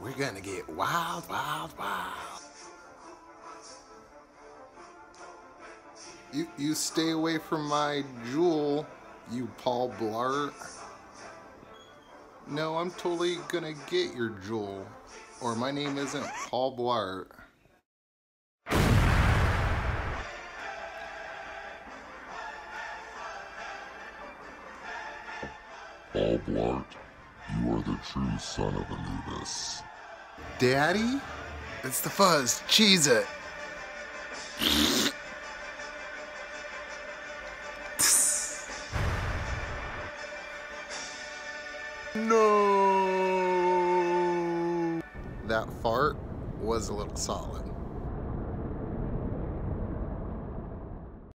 We're gonna get wild, wild, wild. You, you stay away from my jewel, you Paul Blart. No, I'm totally gonna get your jewel. Or my name isn't Paul Blart. Paul Blart, you are the true son of Anubis. Daddy? It's the fuzz. Cheese it. No. That fart was a little solid.